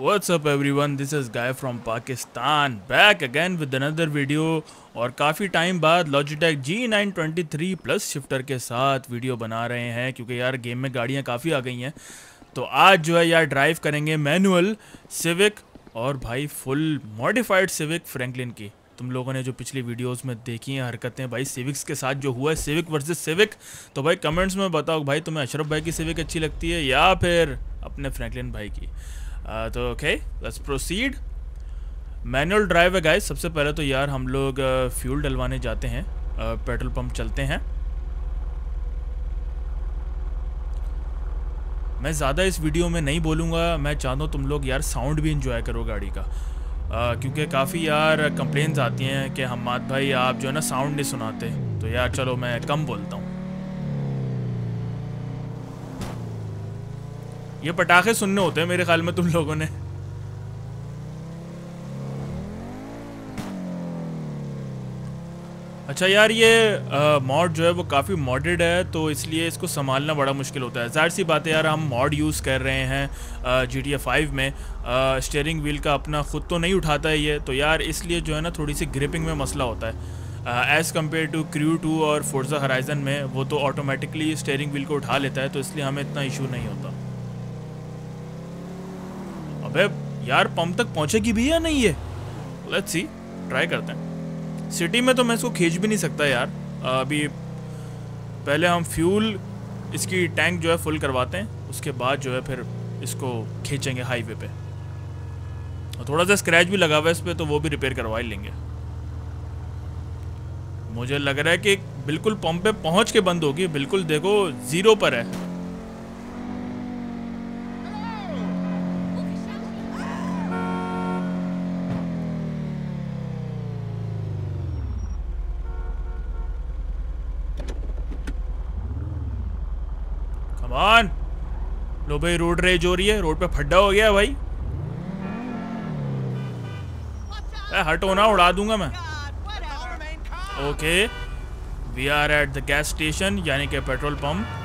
What's up, everyone? This is Guy from Pakistan, back again with another video. और काफ़ी time बाद Logitech G923 plus shifter के साथ video बना रहे हैं, क्योंकि यार गेम में गाड़ियाँ काफ़ी आ गई हैं। तो आज जो है यार ड्राइव करेंगे मैनुअल सिविक और भाई फुल मॉडिफाइड सिविक फ्रैंकलिन की। तुम लोगों ने जो पिछली वीडियोस में देखी हैं हरकतें, भाई सिविक्स के साथ जो हुआ है सिविक वर्सेस सिविक तो भाई कमेंट्स में बताओ, भाई तुम्हें अशरफ भाई की सिविक अच्छी लगती है या फिर अपने फ्रैंकलिन भाई की? तो okay let's proceed manual drive है गाइस सबसे पहले तो यार हम लोग फ्यूल डलवाने जाते हैं. पेट्रोल पंप चलते हैं. मैं ज़्यादा इस वीडियो में नहीं बोलूँगा. मैं चाहता हूँ तुम लोग यार साउंड भी इंजॉय करो गाड़ी का. क्योंकि काफ़ी यार कंप्लेंट्स आती हैं कि हमाद भाई आप जो है ना साउंड नहीं सुनाते. तो यार चलो मैं कम बोलता हूँ. ये पटाखे सुनने होते हैं मेरे ख्याल में तुम लोगों ने। अच्छा यार, ये मॉड जो है वो काफ़ी मॉडेड है तो इसलिए इसको संभालना बड़ा मुश्किल होता है। ज़ाहिर सी बात है यार, हम मॉड यूज़ कर रहे हैं जी टी फाइव में। स्टेयरिंग व्हील का अपना ख़ुद तो नहीं उठाता है ये तो यार इसलिए जो है ना थोड़ी सी ग्रिपिंग में मसला होता है। As compare to Crew two और फोर्जा हराइजन में, वो तो ऑटोमेटिकली स्टेयरिंग व्हील को उठा लेता है तो इसलिए हमें इतना इशू नहीं होता। अबे यार पंप तक पहुँचेगी भी या नहीं है? लेट्स सी ट्राई करते हैं। सिटी में तो मैं इसको खींच भी नहीं सकता यार। अभी पहले हम फ्यूल इसकी टैंक जो है फुल करवाते हैं, उसके बाद जो है फिर इसको खींचेंगे हाईवे पे। और थोड़ा सा स्क्रैच भी लगा हुआ है इस पर तो वो भी रिपेयर करवा ही लेंगे। मुझे लग रहा है कि बिल्कुल पंप पे पहुँच के बंद होगी। बिल्कुल देखो ज़ीरो पर है। कमान लो भाई, रोड रेज हो रही है। रोड पे फड्डा हो गया भाई। हट होना उड़ा दूँगा मैं। Okay we are at the gas station यानी कि पेट्रोल पंप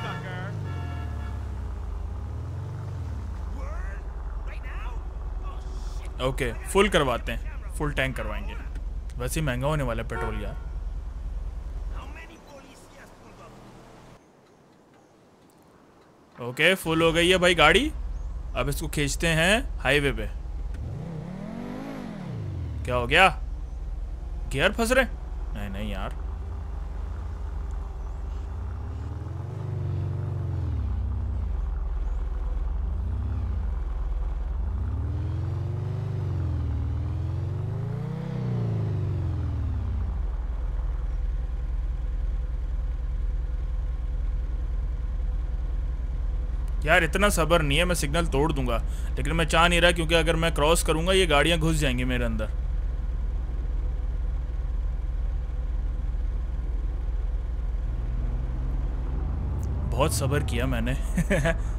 ओके फुल करवाते हैं। फुल टैंक करवाएँगे। वैसे महँगा होने वाला है पेट्रोल यार। ओके फुल हो गई है भाई गाड़ी। अब इसको खींचते हैं हाईवे पे। क्या हो गया? गियर फंस रहे नहीं नहीं यार। यार, इतना सब्र नहीं है, मैं सिग्नल तोड़ दूँगा। लेकिन मैं चाह नहीं रहा क्योंकि अगर मैं क्रॉस करूँगा, ये गाड़ियाँ घुस जाएँगी मेरे अंदर। बहुत सब्र किया मैंने।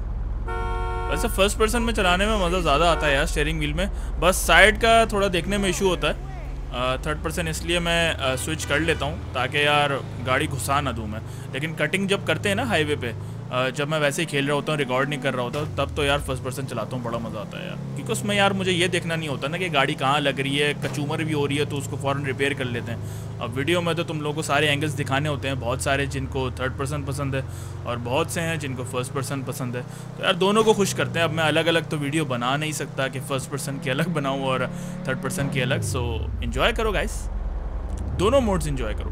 वैसे फ़र्स्ट पर्सन में चलाने में मज़ा ज़्यादा आता है यार स्टेयरिंग व्हील में। बस साइड का थोड़ा देखने में इशू होता है। थर्ड पर्सन इसलिए मैं स्विच कर लेता हूँ, ताकि यार गाड़ी घुसा ना दूँ मैं। लेकिन कटिंग जब करते हैं ना हाईवे पे जब मैं वैसे ही खेल रहा होता हूँ रिकॉर्ड नहीं कर रहा होता, तब तो यार फ़र्स्ट पर्सन चलाता हूँ, बड़ा मज़ा आता है यार। क्योंकि उसमें यार मुझे ये देखना नहीं होता ना कि गाड़ी कहाँ लग रही है कचूमर भी हो रही है तो उसको फ़ौरन रिपेयर कर लेते हैं। अब वीडियो में तो तुम लोगों को सारे एंगल्स दिखाने होते हैं, बहुत सारे जिनको थर्ड पर्सन पसंद है और बहुत से हैं जिनको फ़र्स्ट पर्सन पसंद है। तो यार दोनों को खुश करते हैं। अब मैं अलग अलग तो वीडियो बना नहीं सकता कि फ़र्स्ट पर्सन की अलग बनाऊँ और थर्ड पर्सन की अलग। सो इन्जॉय करो गाइस दोनों मोड्स इन्जॉय करो।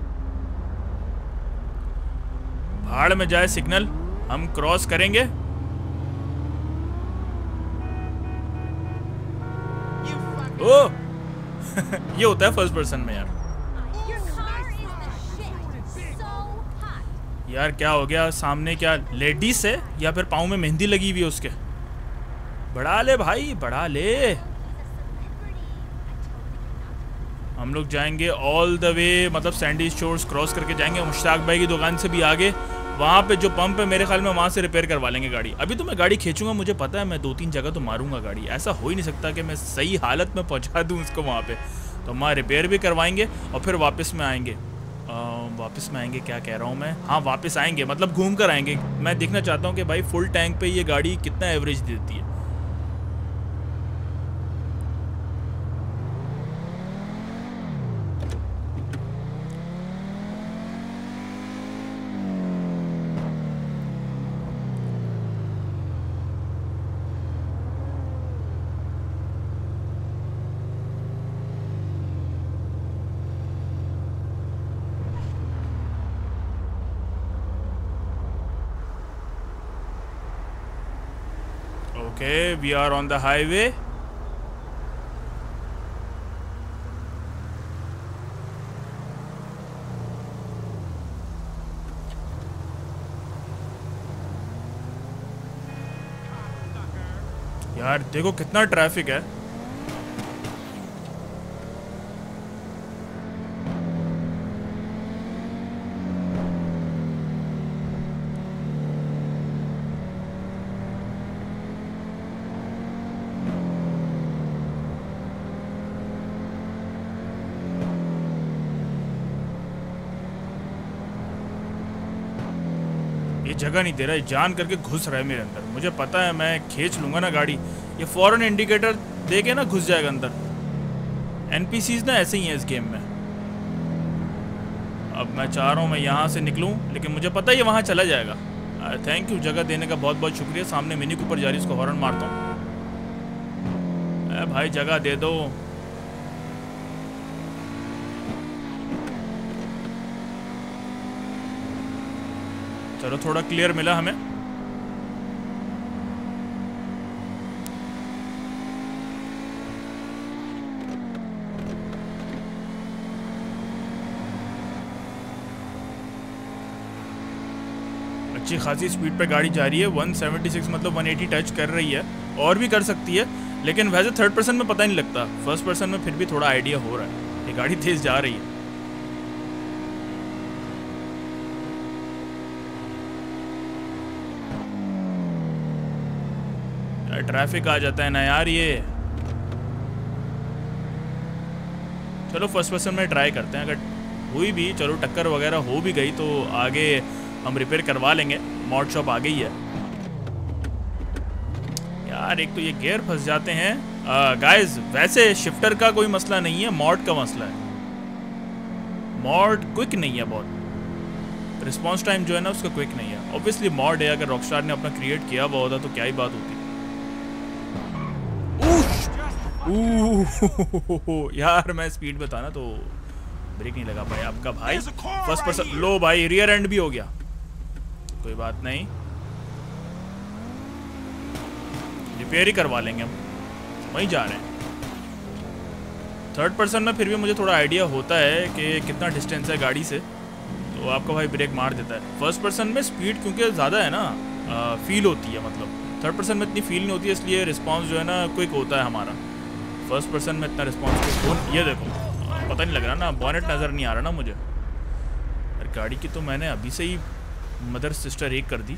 भाड़ में जाए सिग्नल हम क्रॉस करेंगे। ओ! ये होता है फ़र्स्ट पर्सन में यार। यार, क्या हो गया? सामने क्या लेडीज़ है या फिर पाँव में मेहंदी लगी हुई है उसके? बढ़ा ले भाई, बढ़ा ले। हम लोग जाएँगे ऑल द वे मतलब सैंडी स्टोर्स क्रॉस करके जाएँगे। मुश्ताक भाई की दुकान से भी आगे। वहाँ पे जो पंप है, मेरे ख्याल में वहाँ से रिपेयर करवा लेंगे गाड़ी। अभी तो मैं गाड़ी खींचूँगा, मुझे पता है, मैं दो तीन जगह तो मारूँगा गाड़ी। ऐसा हो ही नहीं सकता कि मैं सही हालत में पहुँचा दूँ उसको वहाँ पर तो वहाँ रिपेयर भी करवाएँगे और फिर वापस में आएँगे। वापस में आएँगे, क्या कह रहा हूँ मैं? हाँ वापस आएँगे मतलब घूम कर आएँगे। मैं देखना चाहता हूँ कि भाई फुल टैंक पे ये गाड़ी कितना एवरेज देती है। Okay we are on the highway यार देखो कितना ट्रैफ़िक है। जगह नहीं दे रहा है, जान करके घुस रहा है मेरे अंदर। मुझे पता है, मैं खींच लूँगा ना गाड़ी। ये फॉरन इंडिकेटर दे के ना घुस जाएगा अंदर। एन ना ऐसे ही है इस गेम में। अब मैं चाह रहा हूँ मैं यहाँ से निकलूँ, लेकिन मुझे पता है ये वहाँ चला जाएगा। थैंक यू जगह देने का बहुत बहुत शुक्रिया। सामने मिनी ऊपर जा रही उसको हॉर्न मारता हूँ। भाई, जगह दे दो। चलो, थोड़ा क्लियर मिला हमें। अच्छी खासी स्पीड पे गाड़ी जा रही है। 176 मतलब 180 टच कर रही है। और भी कर सकती है, लेकिन वैसे थर्ड पर्सन में पता नहीं लगता। फ़र्स्ट पर्सन में फिर भी थोड़ा आइडिया हो रहा है ये गाड़ी तेज जा रही है। ट्रैफ़िक आ जाता है ना यार ये। चलो फ़र्स्ट पर्सन में ट्राई करते हैं, अगर हुई भी, चलो टक्कर वगैरह हो भी गई तो आगे हम रिपेयर करवा लेंगे। मॉड शॉप आ गई है। यार, एक तो ये गेयर फंस जाते हैं। गाइस वैसे शिफ्टर का कोई मसला नहीं है मॉड का मसला है। मॉड क्विक नहीं है बहुत। रिस्पॉन्स टाइम जो है ना, उसका क्विक नहीं है। ऑब्वियसली मॉड है, अगर रॉकस्टार ने अपना क्रिएट किया हुआ होता तो क्या ही बात होती। यार मैं स्पीड बता ना तो ब्रेक नहीं लगा पाया आपका भाई। फ़र्स्ट पर्सन लो भाई रियर एंड भी हो गया। कोई बात नहीं। रिपेयर ही करवा लेंगे हम। वहीं जा रहे हैं। थर्ड पर्सन में फिर भी मुझे थोड़ा आइडिया होता है कि कितना डिस्टेंस है गाड़ी से। तो आपका भाई ब्रेक मार देता है। फ़र्स्ट पर्सन में स्पीड क्योंकि ज़्यादा है ना आ, फील होती है मतलब। थर्ड पर्सन में इतनी फील नहीं होती है इसलिए रिस्पॉन्स जो है ना क्विक होता है हमारा। फ़र्स्ट पर्सन में इतना रिस्पॉन्स फ़ोन ये देखो। पता नहीं लग रहा ना बॉनेट नज़र नहीं आ रहा ना मुझे। अरे गाड़ी की तो मैंने अभी से ही मदर सिस्टर एक कर दी।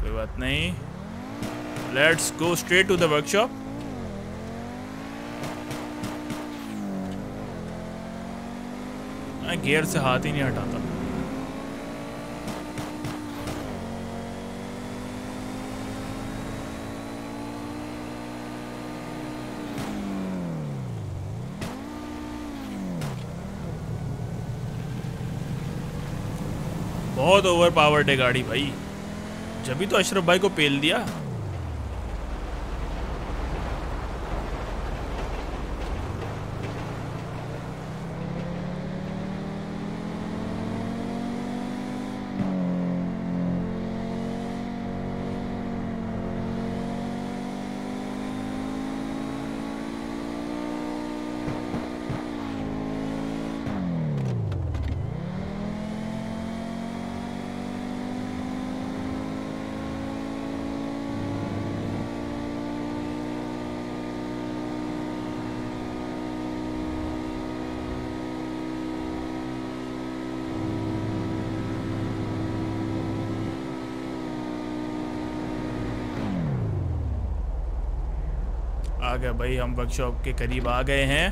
कोई बात नहीं। Let's go straight to the workshop gear से हाथ ही नहीं हटाता। बहुत ओवर पावर्ड है गाड़ी भाई। जब भी तो अशरफ भाई को पेल दिया। आ गए भाई हम वर्कशॉप के करीब आ गए हैं।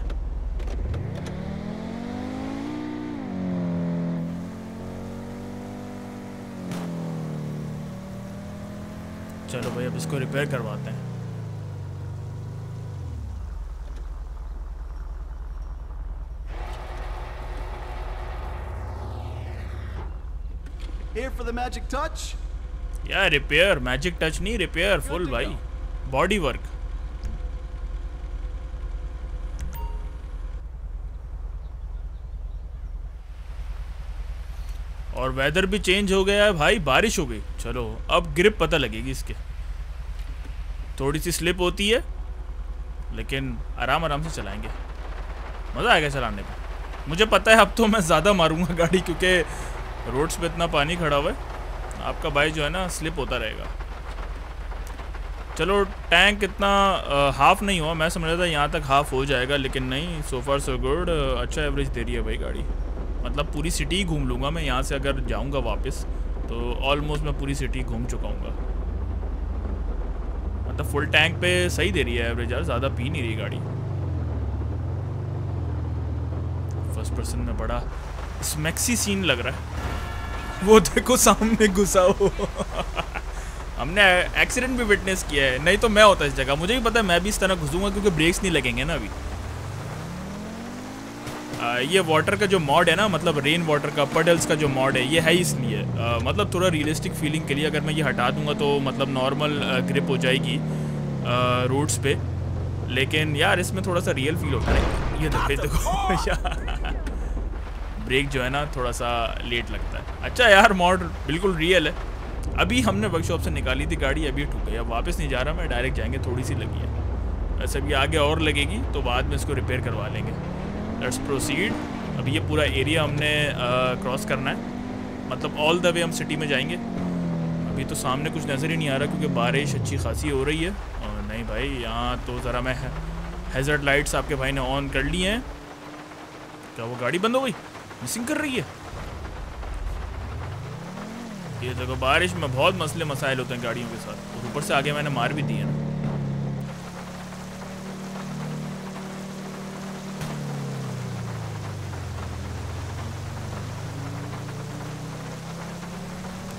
चलो भाई अब इसको रिपेयर करवाते हैं। Here for the magic touch? या रिपेयर मैजिक टच नहीं रिपेयर फुल भाई. बॉडी वर्क वेदर भी चेंज हो गया है भाई, बारिश हो गई। चलो, अब ग्रिप पता लगेगी इसके। थोड़ी सी स्लिप होती है, लेकिन आराम आराम से चलाएँगे। मज़ा आएगा चलाने में। मुझे पता है अब तो मैं ज़्यादा मारूँगा गाड़ी, क्योंकि रोड्स पे इतना पानी खड़ा हुआ है। आपका बाइक जो है ना स्लिप होता रहेगा। चलो टैंक इतना हाफ़ नहीं हुआ। मैं समझ रहा था यहाँ तक हाफ़ हो जाएगा, लेकिन नहीं सो फार सो गुड अच्छा एवरेज दे रही है भाई गाड़ी। मतलब पूरी सिटी ही घूम लूँगा मैं यहाँ से अगर जाऊँगा वापस तो ऑलमोस्ट मैं पूरी सिटी घूम चुका हूँ मतलब फुल टैंक पे सही दे रही है एवरेज यार, ज़्यादा पी नहीं रही गाड़ी। फ़र्स्ट पर्सन में बड़ा स्मैक्सी सीन लग रहा है। वो देखो सामने घुसा हो। हमने एक्सीडेंट भी विटनेस किया है, नहीं तो मैं होता इस जगह। मुझे भी पता है, मैं भी इस तरह घुसूँगा क्योंकि ब्रेक्स नहीं लगेंगे ना अभी। ये वाटर का जो मॉड है ना मतलब रेन वाटर का पडल्स का जो मॉड है, ये है इसलिए। मतलब थोड़ा रियलिस्टिक फीलिंग के लिए अगर मैं ये हटा दूँगा तो मतलब नॉर्मल ग्रिप हो जाएगी रोड्स पे। लेकिन यार, इसमें थोड़ा सा रियल फील होता है। ये देखो देखो ब्रेक जो है ना, थोड़ा सा लेट लगता है। अच्छा यार मॉड बिल्कुल रियल है। अभी हमने वर्कशॉप से निकाली थी गाड़ी, अभी ठुक गई। अब वापस नहीं जा रहा मैं डायरेक्ट जाएँगे, थोड़ी सी लगी है। वैसे अभी आगे और लगेगी तो बाद में इसको रिपेयर करवा लेंगे। लेट्स प्रोसीड अभी ये पूरा एरिया हमने क्रॉस करना है। मतलब ऑल द वे हम सिटी में जाएँगे। अभी तो सामने कुछ नज़र ही नहीं आ रहा क्योंकि बारिश अच्छी खासी हो रही है। और नहीं भाई, यहाँ तो ज़रा मैं हैज़र्ड लाइट्स आपके भाई ने ऑन कर ली हैं। क्या वो गाड़ी बंद हो गई? मिसिंग कर रही है। ये देखो बारिश में बहुत मसले मसाइल होते हैं गाड़ियों के साथ। ऊपर से आगे मैंने मार भी दी है ना।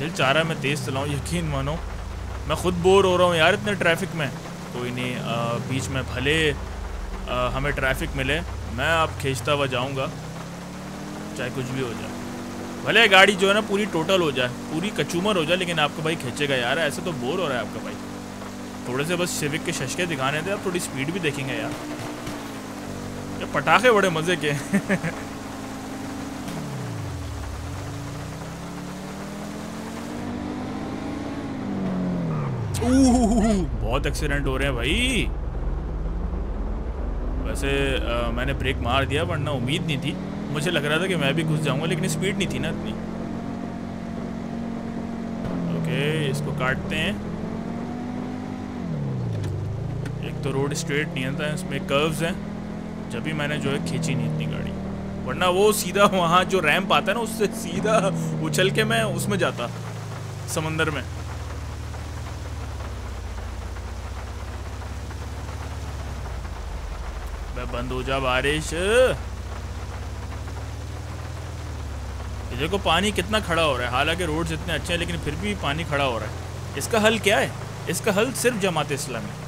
दिल चाह रहा है मैं तेज़ चलाऊँ यकीन मानो। मैं खुद बोर हो रहा हूँ यार इतने ट्रैफ़िक में। कोई नहीं आ, बीच में भले आ, हमें ट्रैफ़िक मिले मैं आप खींचता हुआ जाऊँगा चाहे कुछ भी हो जाए। भले गाड़ी जो है ना पूरी टोटल हो जाए पूरी कचूमर हो जाए लेकिन आपका भाई खींचेगा यार ऐसे तो बोर हो रहा है आपका भाई। थोड़े से बस शिविक के शशके दिखाने थे आप थोड़ी स्पीड भी देखेंगे यार। ये पटाखे बड़े मज़े के बहुत एक्सीडेंट हो रहे हैं भाई। वैसे आ, मैंने ब्रेक मार दिया वरना उम्मीद नहीं थी। मुझे लग रहा था कि मैं भी घुस जाऊँगा लेकिन स्पीड नहीं थी ना इतनी। ओके इसको काटते हैं। एक तो रोड स्ट्रेट नहीं आता है इसमें कर्व्स हैं। जब भी मैंने जो है खींची नहीं इतनी गाड़ी। वरना वो सीधा वहाँ जो रैंप आता है ना उससे सीधा उछल के मैं उसमें जाता समंदर में। बंद हो जा बारिश। देखो, पानी कितना खड़ा हो रहा है। हालाँकि रोड्स इतने अच्छे हैं, लेकिन फिर भी पानी खड़ा हो रहा है। इसका हल क्या है? इसका हल सिर्फ़ जमात इस्लाम आगे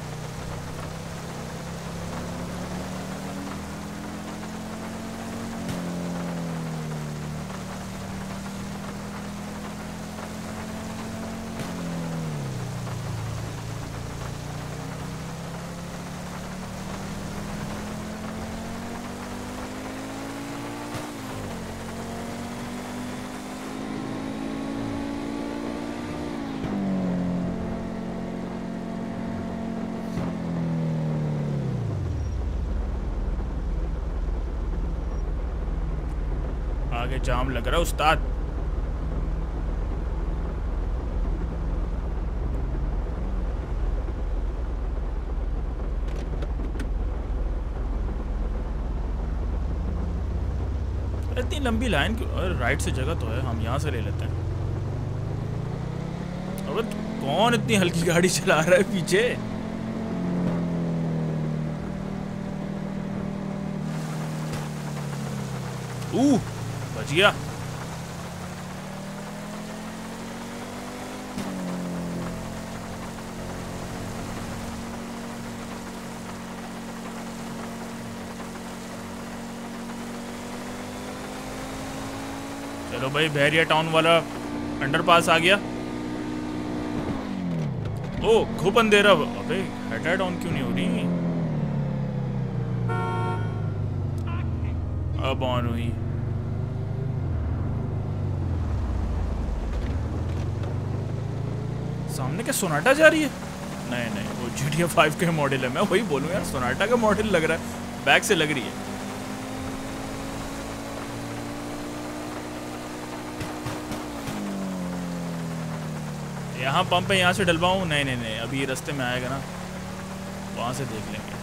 जाम लग रहा है, उस्ताद। इतनी लंबी लाइन क्यों? राइट से जगह तो है, हम यहाँ से ले लेते हैं। अब, कौन इतनी हल्की गाड़ी चला रहा है पीछे? ऊ! बच चलो भाई बहरिया टाउन वाला अंडरपास आ गया। ओ, खूब अंधेरा अबे हेड ऑन क्यों नहीं हो रही अब ऑन हुई। सामने क्या सोनाटा जा रही है? नहीं नहीं, वो जी टी फाइव के मॉडल है। मैं वही बोलूँ यार, सोनाटा का मॉडल लग रहा है। बैक से लग रही है। यहाँ पंप है, यहाँ से डलवाऊँ? नहीं नहीं नहीं, अभी रास्ते में आएगा ना। वहाँ से देख लेंगे।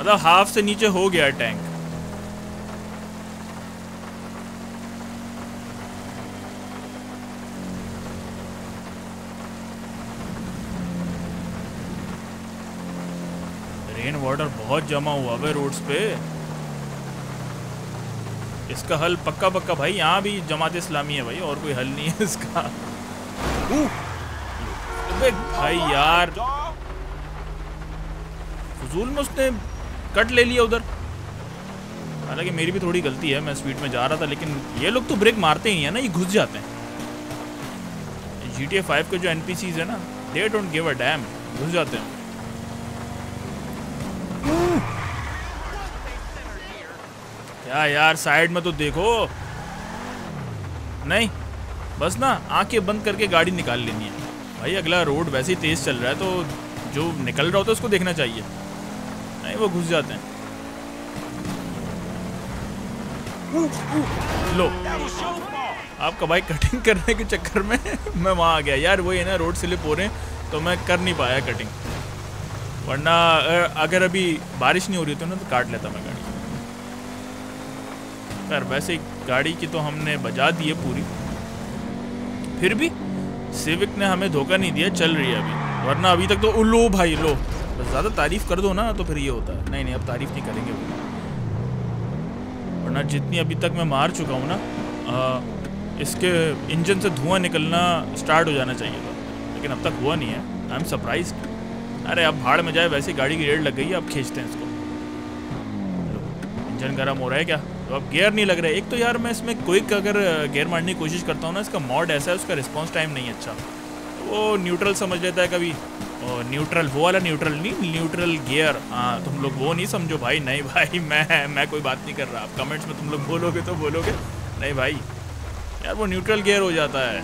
मतलब हाफ़ से नीचे हो गया टैंक रेन वाटर बहुत जमा हुआ है रोड्स पे। इसका हल पक्का पक्का भाई, यहाँ भी जमात इस्लामी है भाई, और कोई हल नहीं है इसका। भाई यार। फजूल में उसने कट ले लिया उधर। हालाँकि मेरी भी थोड़ी गलती है, मैं स्पीड में जा रहा था, लेकिन ये लोग तो ब्रेक मारते ही हैं ना, ये घुस जाते हैं। जी टी ए फाइव के जो एन पी सीज है ना they don't give a damn घुस जाते हैं। क्या यार, साइड में तो देखो। नहीं, बस ना आँखें बंद करके गाड़ी निकाल लेनी है। भाई, अगला रोड वैसे ही तेज़ चल रहा है तो जो निकल रहा होता है उसको देखना चाहिए। नहीं, वो घुस जाते हैं। लो आपका भाई कटिंग करने के चक्कर में मैं वहाँ आ गया। यार, वही है ना रोड स्लिप हो रहे हैं तो मैं कर नहीं पाया कटिंग वरना अगर अभी बारिश नहीं हो रही तो ना तो काट लेता मैं गाड़ी। खैर वैसे गाड़ी की तो हमने बजा दी है पूरी। फिर भी सिविक ने हमें धोखा नहीं दिया चल रही है अभी। वरना अभी तक तो लो भाई लो। बस ज़्यादा तारीफ़ कर दो ना तो फिर ये होता है। नहीं नहीं अब तारीफ़ नहीं करेंगे वरना जितनी अभी तक मैं मार चुका हूँ ना आ, इसके इंजन से धुआँ निकलना स्टार्ट हो जाना चाहिए था। लेकिन अब तक हुआ नहीं है। आई एम सरप्राइज़ अरे अब भाड़ में जाए वैसे गाड़ी की रेड लग गई है अब खींचते हैं इसको। इंजन गर्म हो रहा है क्या? तो अब गेयर नहीं लग रहा। है एक तो यार मैं इसमें क्विक अगर गेयर मारने की कोशिश करता हूँ ना, इसका मॉड ऐसा है, उसका रिस्पॉन्स टाइम नहीं अच्छा। वो न्यूट्रल समझ लेता है कभी। और न्यूट्रल वो वाला न्यूट्रल नहीं न्यूट्रल गियर हाँ तुम लोग वो नहीं समझो भाई। नहीं भाई, मैं मैं कोई बात नहीं कर रहा। आप कमेंट्स में तुम लोग बोलोगे तो बोलोगे। नहीं भाई, यार वो न्यूट्रल गियर हो जाता है।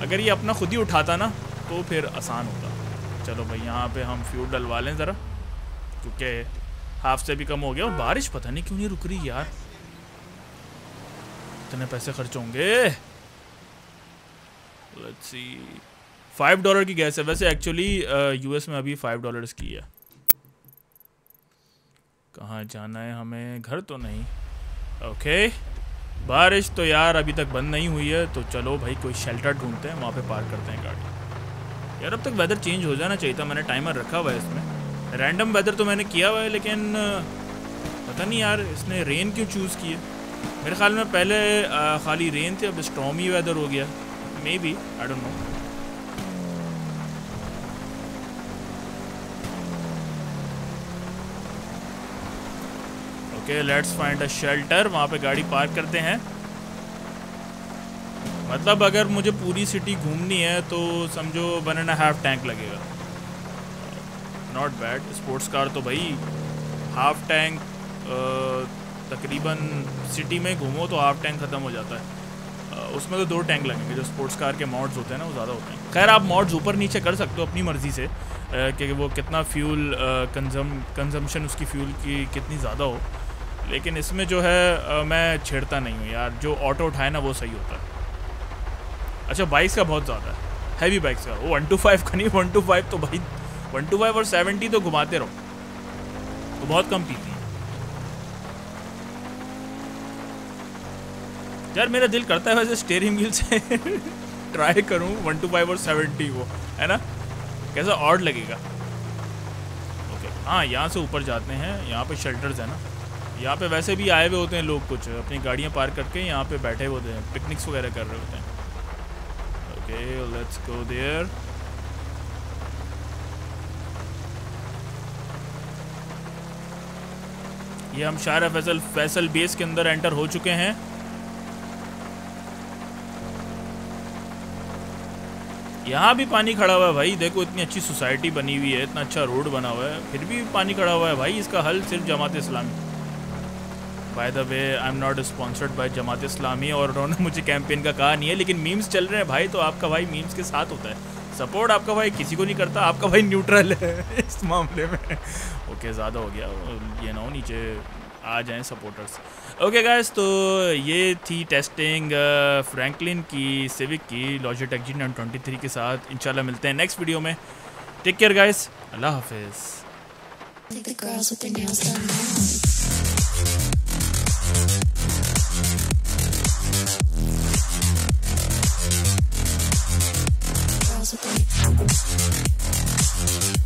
अगर ये अपना खुद ही उठाता ना तो फिर आसान होता। चलो भाई, यहाँ पे हम फ्यूल डलवा लें ज़रा, क्योंकि हाफ़ से भी कम हो गया और बारिश पता नहीं क्यों नहीं रुक रही यार। इतने पैसे खर्च होंगे। लेट्स सी फाइव डॉलर की गैस है। वैसे एक्चुअली यूएस में अभी फाइव डॉलर्स की है। कहाँ जाना है हमें? घर तो नहीं। ओके बारिश तो यार अभी तक बंद नहीं हुई है तो चलो भाई कोई शेल्टर ढूंढते हैं, वहाँ पे पार्क करते हैं गाड़ी। यार, अब तक वेदर चेंज हो जाना चाहिए था। मैंने टाइमर रखा हुआ है इसमें। रैंडम वेदर तो मैंने किया हुआ है, लेकिन पता नहीं यार, इसने रेन क्यों चूज़ किए मेरे ख्याल में पहले खाली रेन थे, अब स्ट्रॉमी वेदर हो गया। Maybe I don't know okay let's find a shelter वहाँ पे गाड़ी पार्क करते हैं। मतलब अगर मुझे पूरी सिटी घूमनी है तो समझो वन एंड हाफ़ टैंक लगेगा। नॉट बैड स्पोर्ट्स कार तो भाई हाफ़ टैंक तकरीबन सिटी में घूमो तो हाफ़ टैंक ख़त्म हो जाता है। उसमें तो दो टैंक लगेंगे, जो स्पोर्ट्स कार के मॉड्स होते हैं ना, वो ज़्यादा होते हैं। खैर, आप मॉड्स ऊपर नीचे कर सकते हो अपनी मर्ज़ी से कि वो कितना फ्यूल कंजम कंजम्पशन उसकी फ्यूल की कितनी ज़्यादा हो। लेकिन इसमें जो है मैं छेड़ता नहीं हूँ यार। जो ऑटो उठाए ना, वो सही होता है। अच्छा बाइक्स का बहुत ज़्यादा है। हैवी बाइक्स का। वो वन टू फाइव का नहीं वन टू फाइव तो भाई वन टू फाइव और सेवेंटी तो घुमाते रहो। तो बहुत कम पीती है। यार, मेरा दिल करता है वैसे स्टेयरिंग व्हील से। ट्राई करूँ वन टू फाइव और सेवेंटी को है ना? कैसा ऑड लगेगा? ओके हाँ यहाँ से ऊपर जाते हैं, यहाँ पे शेल्टर्स है ना। यहाँ पे वैसे भी आए हुए होते हैं लोग कुछ, अपनी गाड़ियाँ पार्क करके यहाँ पे बैठे होते हैं पिकनिक्स वगैरह कर रहे होते हैं। ओके लेट्स गो देयर ये हम शारा फैसल फैसल बेस के अंदर एंटर हो चुके हैं। यहाँ भी पानी खड़ा हुआ है भाई। देखो, इतनी अच्छी सोसाइटी बनी हुई है, इतना अच्छा रोड बना हुआ है। फिर भी पानी खड़ा हुआ है भाई, इसका हल सिर्फ़ Jamaat Islami. By the way I am not sponsored by Jamaat Islami, और उन्होंने मुझे कैंपेन का कहा नहीं है, लेकिन मीम्स चल रहे हैं भाई तो आपका भाई मीम्स के साथ होता है। सपोर्ट आपका भाई किसी को नहीं करता आपका भाई न्यूट्रल है इस मामले में। ओके ज़्यादा हो गया ये ना हो नीचे आ जाएँ सपोर्टर्स ओके गाइस तो ये थी टेस्टिंग फ्रैंकलिन uh, की सिविक की Logitech G nine twenty three के साथ। इंशाल्लाह मिलते हैं नेक्स्ट वीडियो में। टेक केयर गाइस अल्लाह हाफिज़। to me.